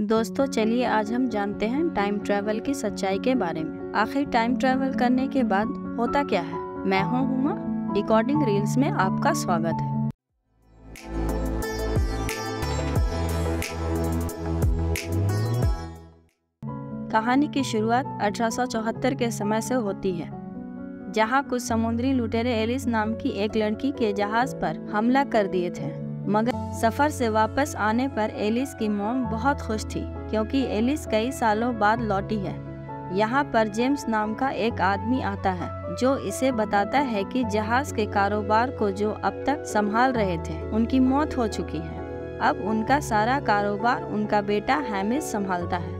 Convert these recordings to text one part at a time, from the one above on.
दोस्तों, चलिए आज हम जानते हैं टाइम ट्रेवल की सच्चाई के बारे में। आखिर टाइम ट्रेवल करने के बाद होता क्या है? मैं हूँ हुमा रिकॉर्डिंग रील्स में आपका स्वागत है। कहानी की शुरुआत 1874 के समय से होती है, जहाँ कुछ समुद्री लुटेरे एलिस नाम की एक लड़की के जहाज़ पर हमला कर दिए थे, मगर सफ़र से वापस आने पर एलिस की मोम बहुत खुश थी, क्योंकि एलिस कई सालों बाद लौटी है। यहाँ पर जेम्स नाम का एक आदमी आता है, जो इसे बताता है कि जहाज़ के कारोबार को जो अब तक संभाल रहे थे, उनकी मौत हो चुकी है। अब उनका सारा कारोबार उनका बेटा हैमिस संभालता है।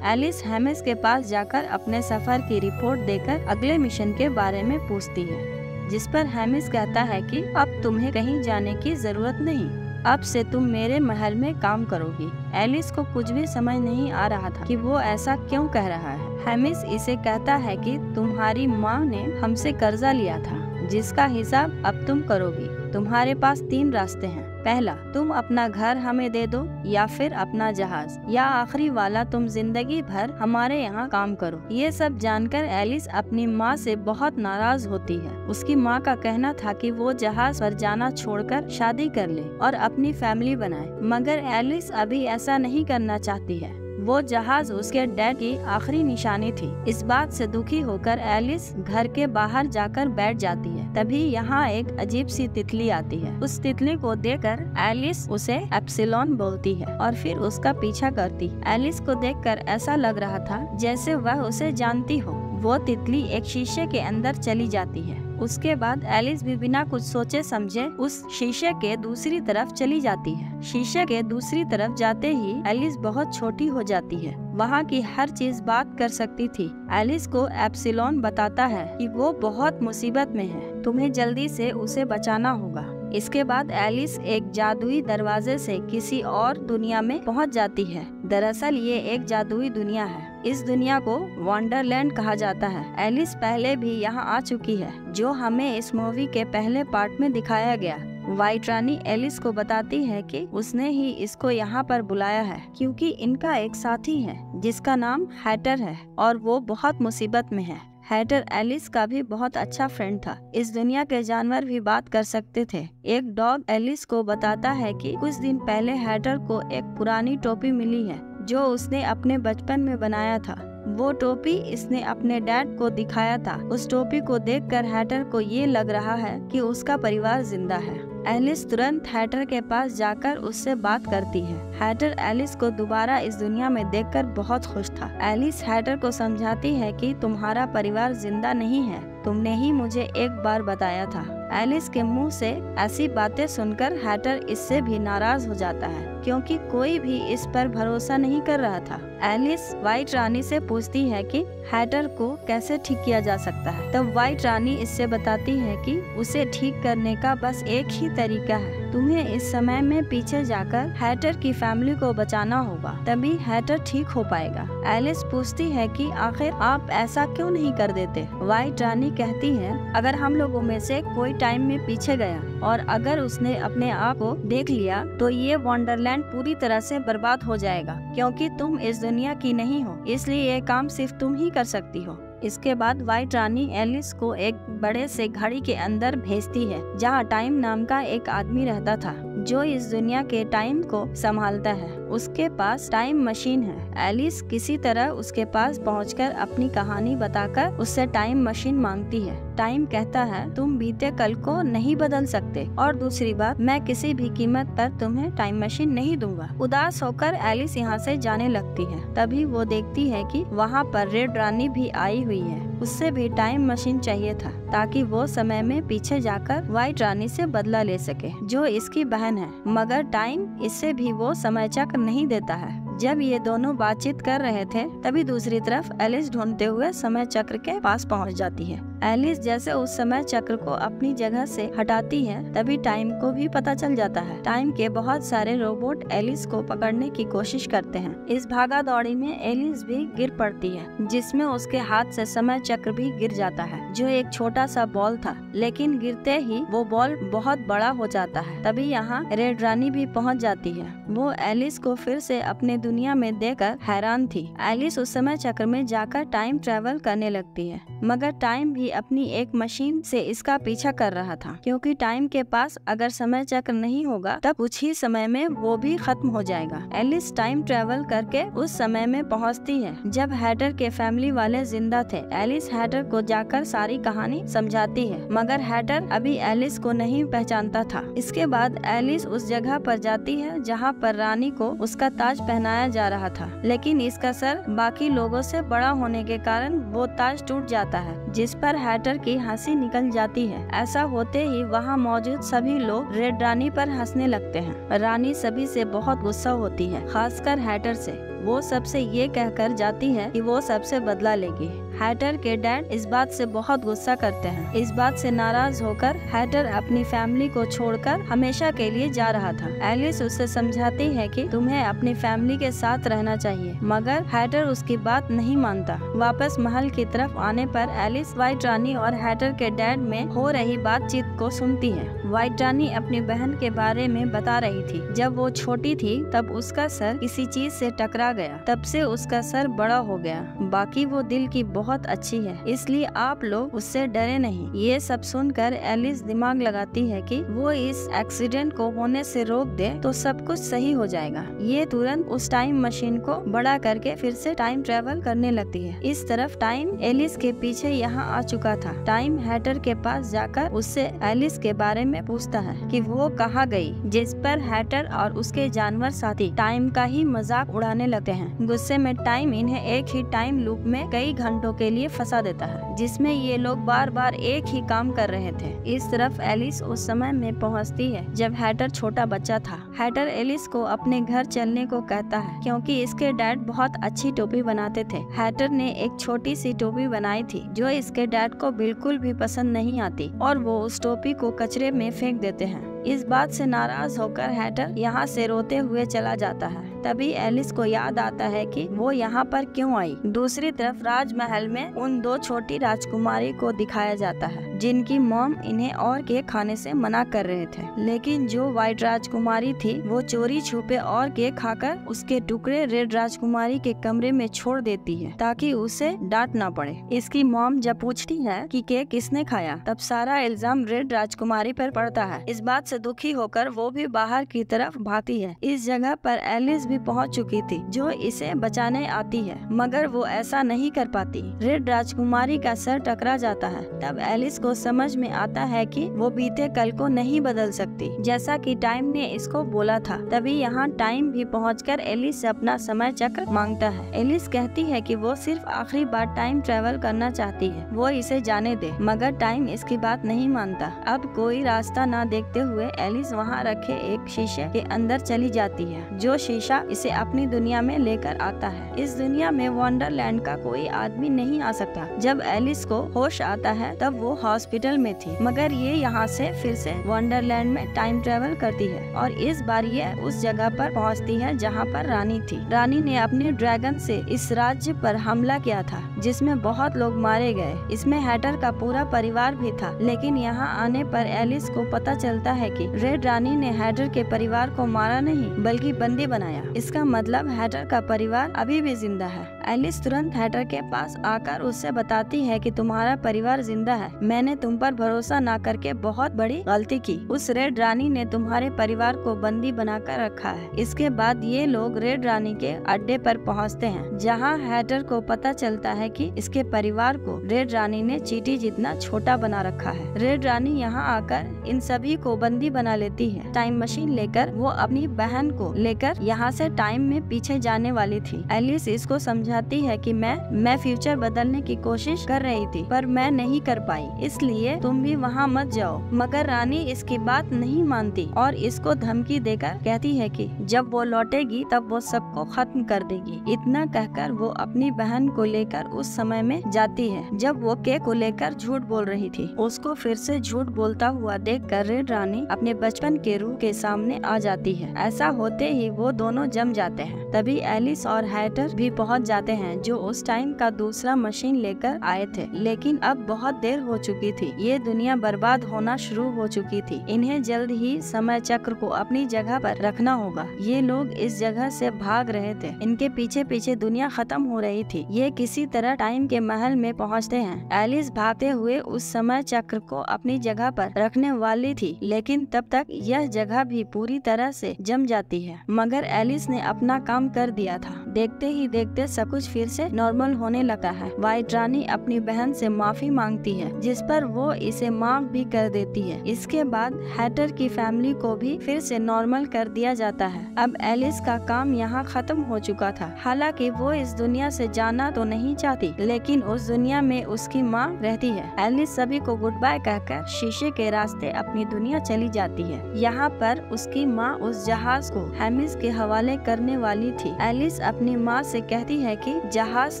एलिस हैमिस के पास जाकर अपने सफ़र की रिपोर्ट देकर अगले मिशन के बारे में पूछती है, जिस पर हैमिस कहता है कि अब तुम्हें कहीं जाने की ज़रूरत नहीं। अब से तुम मेरे महल में काम करोगी। एलिस को कुछ भी समझ नहीं आ रहा था कि वो ऐसा क्यों कह रहा है। हैमिस इसे कहता है कि तुम्हारी माँ ने हमसे कर्जा लिया था, जिसका हिसाब अब तुम करोगी। तुम्हारे पास तीन रास्ते हैं। पहला, तुम अपना घर हमें दे दो, या फिर अपना जहाज़, या आखिरी वाला तुम ज़िंदगी भर हमारे यहाँ काम करो। ये सब जानकर एलिस अपनी माँ से बहुत नाराज़ होती है। उसकी माँ का कहना था कि वो जहाज़ पर जाना छोड़कर शादी कर ले और अपनी फैमिली बनाए। मगर एलिस अभी ऐसा नहीं करना चाहती है। वो जहाज़ उसके डैड की आखिरी निशानी थी। इस बात से दुखी होकर एलिस घर के बाहर जाकर बैठ जाती है। तभी यहाँ एक अजीब सी तितली आती है। उस तितली को देखकर एलिस उसे एप्सिलॉन बोलती है और फिर उसका पीछा करती। एलिस को देखकर ऐसा लग रहा था जैसे वह उसे जानती हो। वो तितली एक शीशे के अंदर चली जाती है। उसके बाद एलिस भी बिना कुछ सोचे समझे उस शीशे के दूसरी तरफ़ चली जाती है। शीशे के दूसरी तरफ़ जाते ही एलिस बहुत छोटी हो जाती है। वहाँ की हर चीज़ बात कर सकती थी। एलिस को एप्सिलॉन बताता है कि वो बहुत मुसीबत में है। तुम्हें जल्दी से उसे बचाना होगा। इसके बाद एलिस एक जादुई दरवाजे से किसी और दुनिया में पहुँच जाती है। दरअसल ये एक जादुई दुनिया है। इस दुनिया को वंडरलैंड कहा जाता है। एलिस पहले भी यहाँ आ चुकी है, जो हमें इस मूवी के पहले पार्ट में दिखाया गया। व्हाइट रानी एलिस को बताती है कि उसने ही इसको यहाँ पर बुलाया है, क्योंकि इनका एक साथी है, जिसका नाम हैटर है, और वो बहुत मुसीबत में है। हैटर एलिस का भी बहुत अच्छा फ्रेंड था। इस दुनिया के जानवर भी बात कर सकते थे। एक डॉग एलिस को बताता है कि कुछ दिन पहले हैटर को एक पुरानी टोपी मिली है जो उसने अपने बचपन में बनाया था। वो टोपी इसने अपने डैड को दिखाया था। उस टोपी को देखकर हैटर को ये लग रहा है कि उसका परिवार ज़िंदा है। एलिस तुरंत हैटर के पास जाकर उससे बात करती है। हैटर एलिस को दोबारा इस दुनिया में देखकर बहुत खुश था। एलिस हैटर को समझाती है कि तुम्हारा परिवार ज़िंदा नहीं है। तुमने ही मुझे एक बार बताया था। एलिस के मुँह से ऐसी बातें सुनकर हैटर इससे भी नाराज़ हो जाता है, क्योंकि कोई भी इस पर भरोसा नहीं कर रहा था। एलिस व्हाइट रानी से पूछती है कि हैटर को कैसे ठीक किया जा सकता है। तब व्हाइट रानी इससे बताती है कि उसे ठीक करने का बस एक ही तरीका है। तुम्हें इस समय में पीछे जाकर हैटर की फैमिली को बचाना होगा, तभी हैटर ठीक हो पाएगा। एलिस पूछती है कि आखिर आप ऐसा क्यों नहीं कर देते? व्हाइट रानी कहती है, अगर हम लोगों में से कोई टाइम में पीछे गया और अगर उसने अपने आप को देख लिया तो ये वंडरलैंड पूरी तरह से बर्बाद हो जाएगा, क्योंकि तुम इस दुनिया की नहीं हो। इसलिए ये काम सिर्फ़ तुम ही कर सकती हो। इसके बाद व्हाइट रानी एलिस को एक बड़े से घड़ी के अंदर भेजती है, जहाँ टाइम नाम का एक आदमी रहता था, जो इस दुनिया के टाइम को संभालता है। उसके पास टाइम मशीन है। एलिस किसी तरह उसके पास पहुंचकर अपनी कहानी बताकर उससे टाइम मशीन मांगती है। टाइम कहता है, तुम बीते कल को नहीं बदल सकते। और दूसरी बात, मैं किसी भी कीमत पर तुम्हें टाइम मशीन नहीं दूँगा। उदास होकर एलिस यहाँ से जाने लगती है। तभी वो देखती है कि वहाँ पर रेड रानी भी आई हुई है। उससे भी टाइम मशीन चाहिए था, ताकि वो समय में पीछे जाकर व्हाइट रानी से बदला ले सके, जो इसकी बहन है। मगर टाइम इससे भी वो समय चक्र नहीं देता है। जब ये दोनों बातचीत कर रहे थे, तभी दूसरी तरफ़ एलिस ढूंढते हुए समय चक्र के पास पहुँच जाती है। एलिस जैसे उस समय चक्र को अपनी जगह से हटाती है, तभी टाइम को भी पता चल जाता है। टाइम के बहुत सारे रोबोट एलिस को पकड़ने की कोशिश करते हैं। इस भागा दौड़ी में एलिस भी गिर पड़ती है, जिसमें उसके हाथ से समय चक्र भी गिर जाता है, जो एक छोटा सा बॉल था। लेकिन गिरते ही वो बॉल बहुत बड़ा हो जाता है, तभी यहाँ रेड रानी भी पहुँच जाती है। वो एलिस को फिर से अपने दुनिया में देकर हैरान थी। एलिस उस समय चक्र में जाकर टाइम ट्रेवल करने लगती है, मगर टाइम भी अपनी एक मशीन से इसका पीछा कर रहा था, क्योंकि टाइम के पास अगर समय चक्र नहीं होगा, तब कुछ ही समय में वो भी खत्म हो जाएगा। एलिस टाइम ट्रेवल करके उस समय में पहुँचती है, जब हैटर के फैमिली वाले ज़िंदा थे। एलिस हैटर को जाकर सारी कहानी समझाती है, मगर हैटर अभी एलिस को नहीं पहचानता था। इसके बाद एलिस उस जगह पर जाती है, जहाँ पर रानी को उसका ताज पहनाया जा रहा था। लेकिन इसका सर बाकी लोगों से बड़ा होने के कारण वो ताज टूट जाता है, जिस पर हैटर की हँसी निकल जाती है। ऐसा होते ही वहाँ मौजूद सभी लोग रेड रानी पर हंसने लगते हैं। रानी सभी से बहुत गुस्सा होती है, खासकर हैटर से। वो सबसे ये कहकर जाती है कि वो सबसे बदला लेगी। हैटर के डैड इस बात से बहुत गुस्सा करते हैं। इस बात से नाराज़ होकर हैटर अपनी फैमिली को छोड़कर हमेशा के लिए जा रहा था। एलिस उससे समझाती है कि तुम्हें अपनी फैमिली के साथ रहना चाहिए, मगर हैटर उसकी बात नहीं मानता। वापस महल की तरफ़ आने पर एलिस व्हाइट रानी और हैटर के डैड में हो रही बातचीत को सुनती है। व्हाइट रानी अपनी बहन के बारे में बता रही थी। जब वो छोटी थी, तब उसका सर किसी चीज़ से टकरा गया। तब से उसका सर बड़ा हो गया। बाकी वो दिल की बहुत अच्छी है, इसलिए आप लोग उससे डरे नहीं। ये सब सुनकर एलिस दिमाग लगाती है कि वो इस एक्सीडेंट को होने से रोक दे तो सब कुछ सही हो जाएगा। ये तुरंत उस टाइम मशीन को बड़ा करके फिर से टाइम ट्रेवल करने लगती है। इस तरफ़ टाइम एलिस के पीछे यहाँ आ चुका था। टाइम हैटर के पास जाकर उससे एलिस के बारे में पूछता है कि वो कहाँ गई, जिस पर हैटर और उसके जानवर साथी टाइम का ही मज़ाक उड़ाने लगते हैं। गुस्से में टाइम इन्हें एक ही टाइम लूप में कई घंटों के लिए फंसा देता है, जिसमें ये लोग बार बार एक ही काम कर रहे थे। इस तरफ़ एलिस उस समय में पहुँचती है, जब हैटर छोटा बच्चा था। हैटर एलिस को अपने घर चलने को कहता है, क्योंकि इसके डैड बहुत अच्छी टोपी बनाते थे। हैटर ने एक छोटी सी टोपी बनाई थी, जो इसके डैड को बिल्कुल भी पसंद नहीं आती, और वो उस टोपी को कचरे में फेंक देते हैं। इस बात से नाराज़ होकर हैटर यहाँ से रोते हुए चला जाता है। तभी एलिस को याद आता है कि वो यहाँ पर क्यों आई। दूसरी तरफ़ राजमहल में उन दो छोटी राजकुमारी को दिखाया जाता है। जिनकी मॉम इन्हें और केक खाने से मना कर रहे थे। लेकिन जो व्हाइट राजकुमारी थी, वो चोरी छुपे और केक खाकर उसके टुकड़े रेड राजकुमारी के कमरे में छोड़ देती है, ताकि उसे डांट ना पड़े। इसकी मॉम जब पूछती है कि केक किसने खाया, तब सारा इल्ज़ाम रेड राजकुमारी पर पड़ता है। इस बात से दुखी होकर वो भी बाहर की तरफ़ भागती है। इस जगह पर एलिस भी पहुँच चुकी थी, जो इसे बचाने आती है, मगर वो ऐसा नहीं कर पाती। रेड राजकुमारी का सर टकरा जाता है, तब एलिस को समझ में आता है कि वो बीते कल को नहीं बदल सकती। जैसा कि टाइम ने इसको बोला था, तभी यहाँ टाइम भी पहुंचकर एलिस से अपना समय चक्र माँगता है। एलिस कहती है कि वो सिर्फ़ आखिरी बार टाइम ट्रेवल करना चाहती है, वो इसे जाने दे, मगर टाइम इसकी बात नहीं मानता। अब कोई रास्ता न देखते हुए एलिस वहाँ रखे एक शीशे के अंदर चली जाती है, जो शीशा इसे अपनी दुनिया में लेकर आता है। इस दुनिया में वंडरलैंड का कोई आदमी नहीं आ सकता। जब एलिस को होश आता है, तब वो हॉस्पिटल में थी, मगर ये यहाँ से फिर से वंडरलैंड में टाइम ट्रेवल करती है और इस बार ये उस जगह पर पहुँचती है जहाँ पर रानी थी। रानी ने अपने ड्रैगन से इस राज्य पर हमला किया था, जिसमें बहुत लोग मारे गए। इसमें हैटर का पूरा परिवार भी था, लेकिन यहाँ आने पर एलिस को पता चलता है कि रेड रानी ने हैटर के परिवार को मारा नहीं, बल्कि बंदी बनाया। इसका मतलब हैटर का परिवार अभी भी ज़िंदा है। एलिस तुरंत हैटर के पास आकर उससे बताती है कि तुम्हारा परिवार ज़िंदा है। मैंने तुम पर भरोसा न करके बहुत बड़ी गलती की। उस रेड रानी ने तुम्हारे परिवार को बंदी बनाकर रखा है। इसके बाद ये लोग रेड रानी के अड्डे पर पहुँचते हैं, जहाँ हैटर को पता चलता है कि इसके परिवार को रेड रानी ने चीटी जितना छोटा बना रखा है। रेड रानी यहाँ आकर इन सभी को बंदी बना लेती है। टाइम मशीन लेकर वो अपनी बहन को लेकर यहाँ से टाइम में पीछे जाने वाली थी। एलिस इसको समझाती है कि मैं मैं फ्यूचर बदलने की कोशिश कर रही थी, पर मैं नहीं कर पाई। इसलिए तुम भी वहाँ मत जाओ। मगर रानी इसकी बात नहीं मानती और इसको धमकी देकर कहती है कि जब वो लौटेगी, तब वो सबको खत्म कर देगी। इतना कहकर वो अपनी बहन को लेकर उस समय में जाती है, जब वो के को लेकर झूठ बोल रही थी। उसको फिर से झूठ बोलता हुआ देख कर रेड रानी अपने बचपन के रूह के सामने आ जाती है। ऐसा होते ही वो दोनों जम जाते हैं। तभी एलिस और हैटर भी पहुँच जाते हैं, जो उस टाइम का दूसरा मशीन लेकर आए थे। लेकिन अब बहुत देर हो चुकी थी। ये दुनिया बर्बाद होना शुरू हो चुकी थी। इन्हें जल्द ही समय चक्र को अपनी जगह पर रखना होगा। ये लोग इस जगह से भाग रहे थे। इनके पीछे पीछे दुनिया खत्म हो रही थी। ये किसी तरह टाइम के महल में पहुँचते हैं। एलिस भागते हुए उस समय चक्र को अपनी जगह पर रखने वाली थी। लेकिन तब तक यह जगह भी पूरी तरह से जम जाती है। मगर एलिस ने अपना काम कर दिया था। देखते ही देखते सब कुछ फिर से नॉर्मल होने लगा है। वाइट रानी अपनी बहन से माफ़ी मांगती है, जिस पर वो इसे माफ़ भी कर देती है। इसके बाद हैटर की फैमिली को भी फिर से नॉर्मल कर दिया जाता है। अब एलिस का काम यहाँ खत्म हो चुका था। हालाँकि वो इस दुनिया से जाना तो नहीं चाहती, लेकिन उस दुनिया में उसकी माँ रहती है। एलिस सभी को गुड बाय कहकर शीशे के रास्ते अपनी दुनिया चली जाती है। यहाँ पर उसकी माँ उस जहाज़ को हेमिस के हवाले करने वाली थी। एलिस अपनी माँ से कहती है कि जहाज़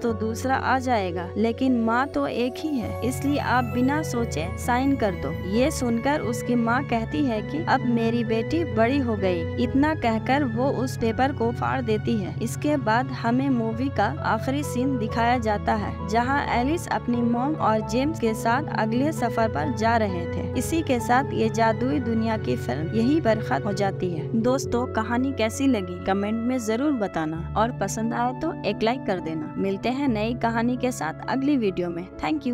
तो दूसरा आ जाएगा, लेकिन माँ तो एक ही है, इसलिए आप बिना सोचे साइन कर दो। ये सुनकर उसकी माँ कहती है कि अब मेरी बेटी बड़ी हो गई। इतना कहकर वो उस पेपर को फाड़ देती है। इसके बाद हमें मूवी का आखिरी सीन दिखाया जाता है, जहाँ एलिस अपनी मोम और जेम्स के साथ अगले सफ़र पर जा रहे थे। इसी के साथ ये जादुई दुनिया की फ़िल्म यही पर खत्म हो जाती है। दोस्तों, कहानी कैसी लगी? कमेंट में ज़रूर बताना। और पसंद आए तो एक लाइक कर देना। मिलते हैं नई कहानी के साथ अगली वीडियो में। Thank you